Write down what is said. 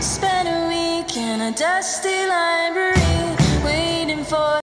Spent a week in a dusty library waiting for